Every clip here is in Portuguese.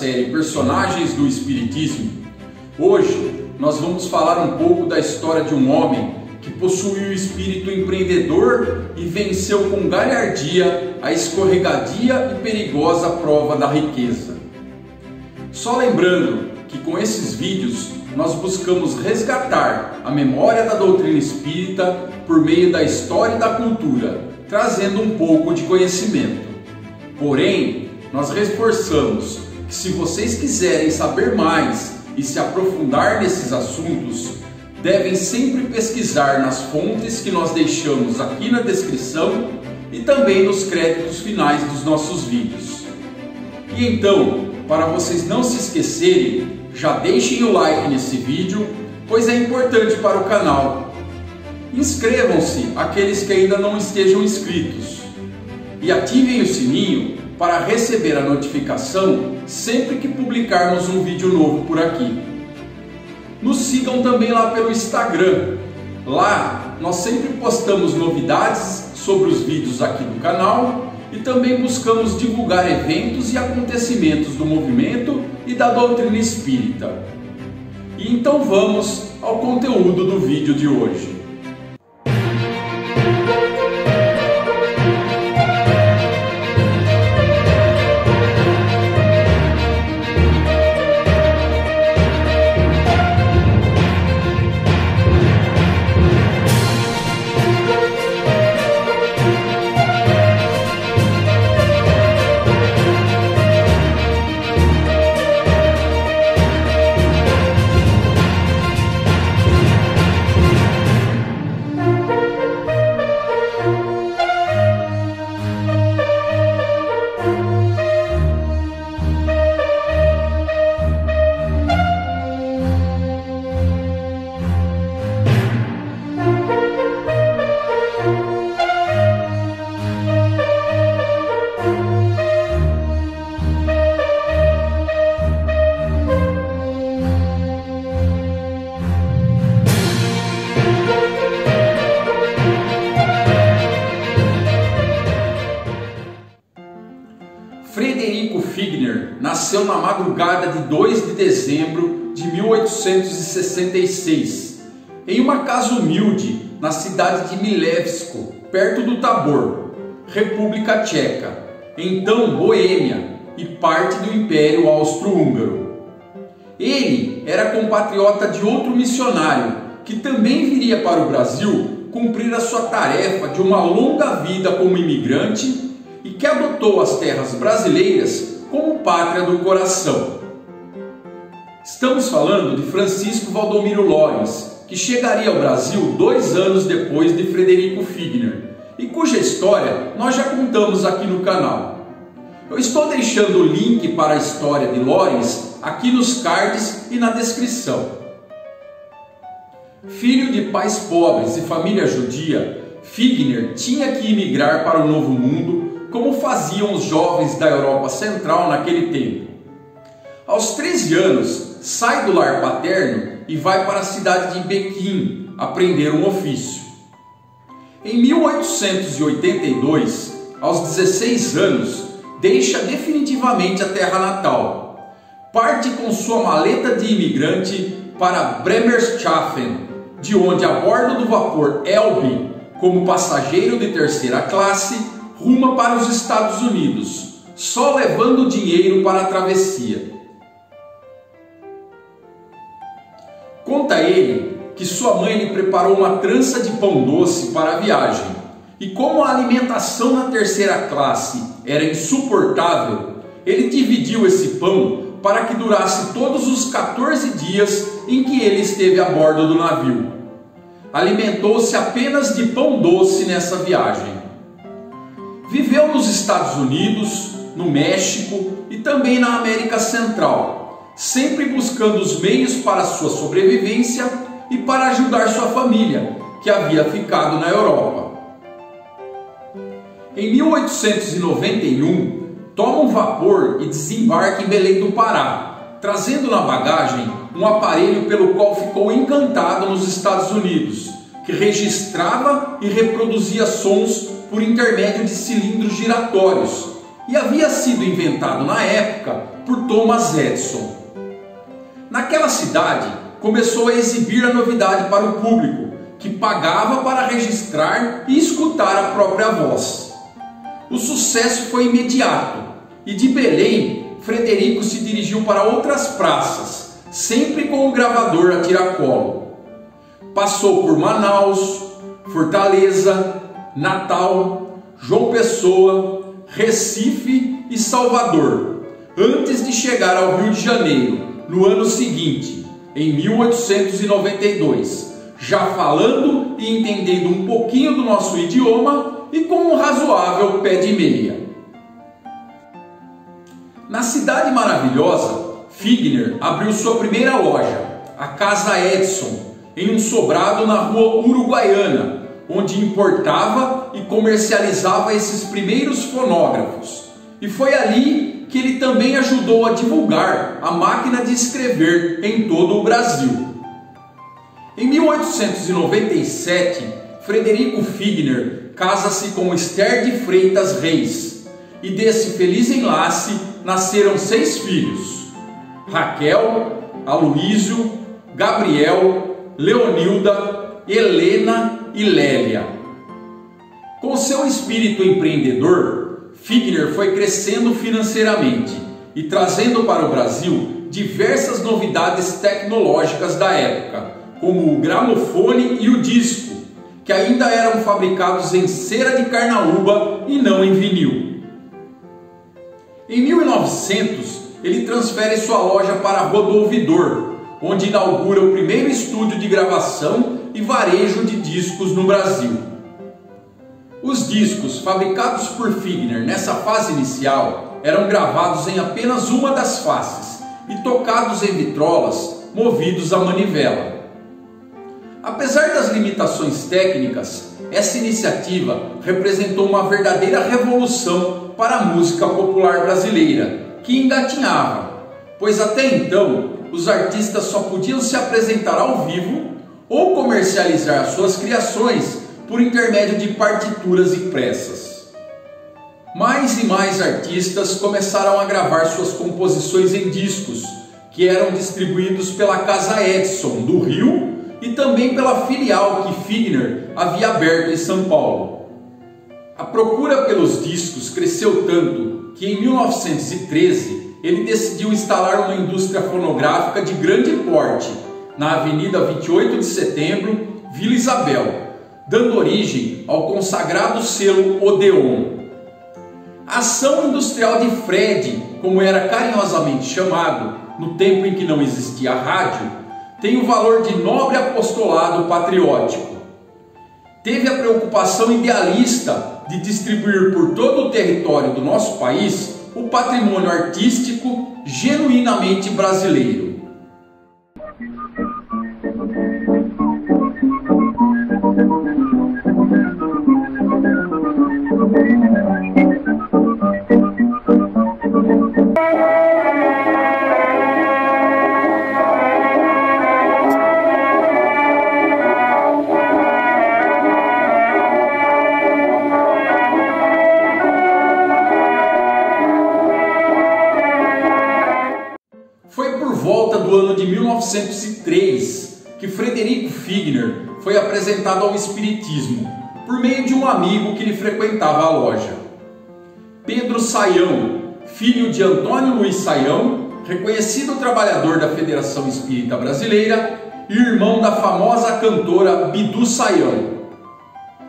série Personagens do Espiritismo. Hoje nós vamos falar um pouco da história de um homem que possuiu o espírito empreendedor e venceu com galhardia a escorregadia e perigosa prova da riqueza. Só lembrando que com esses vídeos nós buscamos resgatar a memória da doutrina espírita por meio da história e da cultura, trazendo um pouco de conhecimento. Porém, nós reforçamos se vocês quiserem saber mais e se aprofundar nesses assuntos, devem sempre pesquisar nas fontes que nós deixamos aqui na descrição e também nos créditos finais dos nossos vídeos. E então, para vocês não se esquecerem, já deixem o like nesse vídeo, pois é importante para o canal. Inscrevam-se aqueles que ainda não estejam inscritos e ativem o sininho para receber a notificação sempre que publicarmos um vídeo novo por aqui. Nos sigam também lá pelo Instagram. Lá nós sempre postamos novidades sobre os vídeos aqui do canal e também buscamos divulgar eventos e acontecimentos do movimento e da doutrina espírita. E então vamos ao conteúdo do vídeo de hoje. Nasceu na madrugada de 2 de dezembro de 1866, em uma casa humilde na cidade de Milevsko, perto do Tabor, República Tcheca, então Boêmia e parte do Império Austro-Húngaro. Ele era compatriota de outro missionário que também viria para o Brasil cumprir a sua tarefa de uma longa vida como imigrante e que adotou as terras brasileiras como pátria do coração. Estamos falando de Francisco Valdomiro Lorenz, que chegaria ao Brasil dois anos depois de Frederico Figner e cuja história nós já contamos aqui no canal. Eu estou deixando o link para a história de Lorenz aqui nos cards e na descrição. Filho de pais pobres e família judia, Figner tinha que imigrar para o Novo Mundo como faziam os jovens da Europa Central naquele tempo. Aos 13 anos, sai do lar paterno e vai para a cidade de Pequim aprender um ofício. Em 1882, aos 16 anos, deixa definitivamente a terra natal. Parte com sua maleta de imigrante para Bremerhaven, de onde a bordo do vapor Elbe, como passageiro de terceira classe, ruma para os Estados Unidos, só levando dinheiro para a travessia. Conta ele que sua mãe lhe preparou uma trança de pão doce para a viagem, e como a alimentação na terceira classe era insuportável, ele dividiu esse pão para que durasse todos os 14 dias em que ele esteve a bordo do navio. Alimentou-se apenas de pão doce nessa viagem. Viveu nos Estados Unidos, no México e também na América Central, sempre buscando os meios para sua sobrevivência e para ajudar sua família, que havia ficado na Europa. Em 1891, toma um vapor e desembarca em Belém do Pará, trazendo na bagagem um aparelho pelo qual ficou encantado nos Estados Unidos, que registrava e reproduzia sons por intermédio de cilindros giratórios e havia sido inventado na época por Thomas Edison. Naquela cidade, começou a exibir a novidade para o público, que pagava para registrar e escutar a própria voz. O sucesso foi imediato e de Belém, Frederico se dirigiu para outras praças, sempre com o gravador a tiracolo. Passou por Manaus, Fortaleza, Natal, João Pessoa, Recife e Salvador, antes de chegar ao Rio de Janeiro no ano seguinte, em 1892, já falando e entendendo um pouquinho do nosso idioma e com um razoável pé de meia. Na cidade maravilhosa, Figner abriu sua primeira loja, a Casa Edson, em um sobrado na rua Uruguaiana, onde importava e comercializava esses primeiros fonógrafos. E foi ali que ele também ajudou a divulgar a máquina de escrever em todo o Brasil. Em 1897, Frederico Figner casa-se com Esther de Freitas Reis, e desse feliz enlace nasceram seis filhos: Raquel, Aloísio, Gabriel, Leonilda, Helena e Lélia. Com seu espírito empreendedor, Figner foi crescendo financeiramente e trazendo para o Brasil diversas novidades tecnológicas da época, como o gramofone e o disco, que ainda eram fabricados em cera de carnaúba e não em vinil. Em 1900, ele transfere sua loja para Rodolvidor, onde inaugura o primeiro estúdio de gravação e varejo de discos no Brasil. Os discos fabricados por Figner nessa fase inicial eram gravados em apenas uma das faces e tocados em vitrolas movidos a manivela. Apesar das limitações técnicas, essa iniciativa representou uma verdadeira revolução para a música popular brasileira, que engatinhava, pois até então os artistas só podiam se apresentar ao vivo ou comercializar suas criações por intermédio de partituras impressas. Mais e mais artistas começaram a gravar suas composições em discos, que eram distribuídos pela Casa Edson do Rio e também pela filial que Figner havia aberto em São Paulo. A procura pelos discos cresceu tanto que em 1913 ele decidiu instalar uma indústria fonográfica de grande porte na Avenida 28 de Setembro, Vila Isabel, dando origem ao consagrado selo Odeon. A ação industrial de Fred, como era carinhosamente chamado no tempo em que não existia rádio, tem o valor de nobre apostolado patriótico. Teve a preocupação idealista de distribuir por todo o território do nosso país o patrimônio artístico genuinamente brasileiro. Figner foi apresentado ao Espiritismo por meio de um amigo que lhe frequentava a loja. Pedro Saião, filho de Antônio Luiz Saião, reconhecido trabalhador da Federação Espírita Brasileira e irmão da famosa cantora Bidu Saião.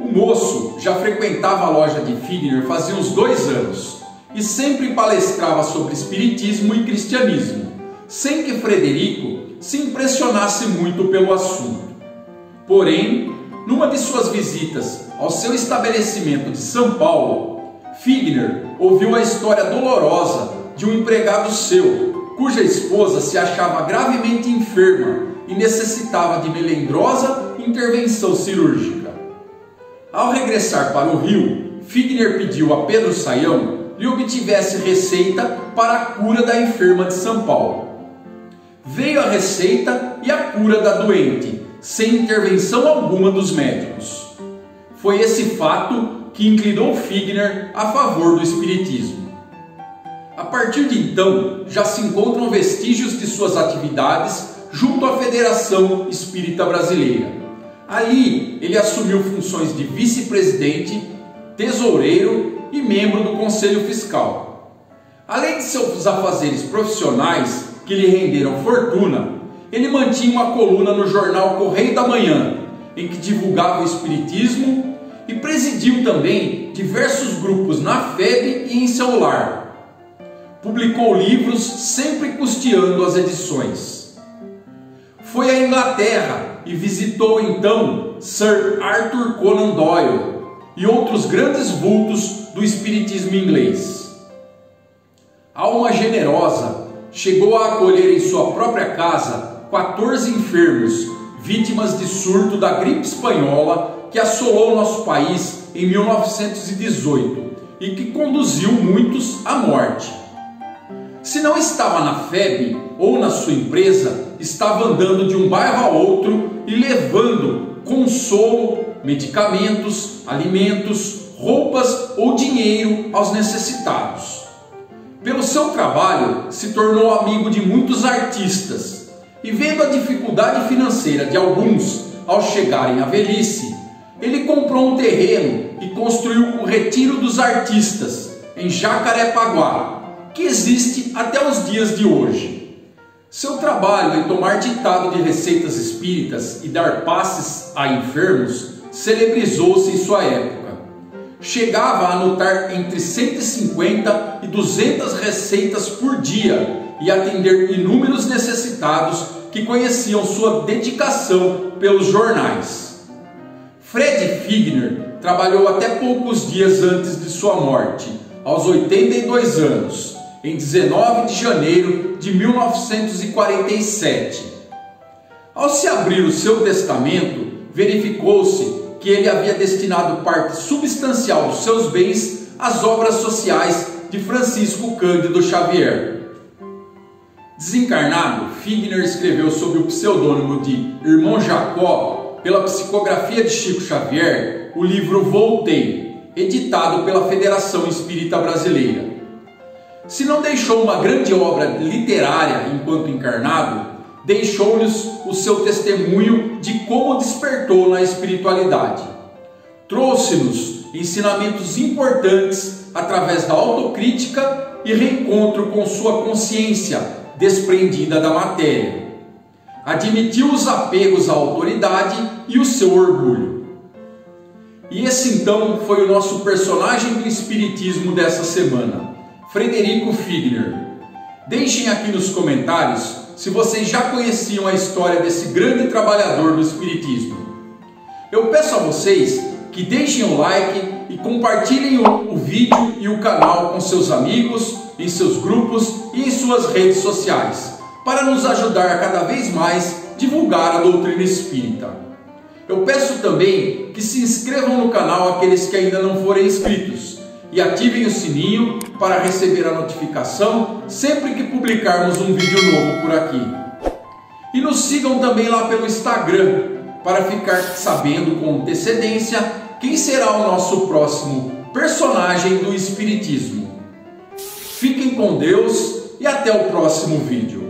O moço já frequentava a loja de Figner fazia uns dois anos e sempre palestrava sobre Espiritismo e Cristianismo sem que Frederico se impressionasse muito pelo assunto. Porém, numa de suas visitas ao seu estabelecimento de São Paulo, Figner ouviu a história dolorosa de um empregado seu, cuja esposa se achava gravemente enferma e necessitava de melindrosa intervenção cirúrgica. Ao regressar para o Rio, Figner pediu a Pedro Saião lhe obtivesse receita para a cura da enferma de São Paulo veio a receita e a cura da doente, sem intervenção alguma dos médicos. Foi esse fato que inclinou Figner a favor do espiritismo. A partir de então, já se encontram vestígios de suas atividades junto à Federação Espírita Brasileira. Ali, ele assumiu funções de vice-presidente, tesoureiro e membro do Conselho Fiscal. Além de seus afazeres profissionais, que lhe renderam fortuna, ele mantinha uma coluna no jornal Correio da Manhã, em que divulgava o Espiritismo e presidiu também diversos grupos na FEB e em seu lar. Publicou livros sempre custeando as edições. Foi à Inglaterra e visitou então Sir Arthur Conan Doyle e outros grandes vultos do espiritismo inglês. Alma generosa, chegou a acolher em sua própria casa 14 enfermos, vítimas de surto da gripe espanhola que assolou nosso país em 1918 e que conduziu muitos à morte. Se não estava na FEB ou na sua empresa, estava andando de um bairro a outro e levando consolo, medicamentos, alimentos, roupas ou dinheiro aos necessitados. Pelo seu trabalho, se tornou amigo de muitos artistas e, vendo a dificuldade financeira de alguns ao chegarem à velhice, ele comprou um terreno e construiu o Retiro dos Artistas, em Jacarepaguá, que existe até os dias de hoje. Seu trabalho em tomar ditado de receitas espíritas e dar passes a enfermos celebrizou-se em sua época. Chegava a anotar entre 150 e 200 receitas por dia e atender inúmeros necessitados que conheciam sua dedicação pelos jornais. Fred Figner trabalhou até poucos dias antes de sua morte, aos 82 anos em 19 de janeiro de 1947. Ao se abrir o seu testamento, verificou-se que ele havia destinado parte substancial dos seus bens às obras sociais de Francisco Cândido Xavier. Desencarnado, Figner escreveu sob o pseudônimo de Irmão Jacó, pela psicografia de Chico Xavier, o livro Voltei, editado pela Federação Espírita Brasileira. Se não deixou uma grande obra literária enquanto encarnado, deixou-lhes o seu testemunho de como despertou na espiritualidade. Trouxe-nos ensinamentos importantes através da autocrítica e reencontro com sua consciência desprendida da matéria. Admitiu os apegos à autoridade e o seu orgulho. E esse então foi o nosso personagem do Espiritismo dessa semana. Frederico Figner. Deixem aqui nos comentários se vocês já conheciam a história desse grande trabalhador do Espiritismo. Eu peço a vocês que deixem o like e compartilhem o, o vídeo e o canal com seus amigos, em seus grupos e em suas redes sociais, para nos ajudar a cada vez mais divulgar a doutrina espírita. Eu peço também que se inscrevam no canal aqueles que ainda não forem inscritos e ativem o sininho para receber a notificação sempre que publicarmos um vídeo novo por aqui. E nos sigam também lá pelo Instagram para ficar sabendo com antecedência quem será o nosso próximo personagem do Espiritismo. Fiquem com Deus e até o próximo vídeo.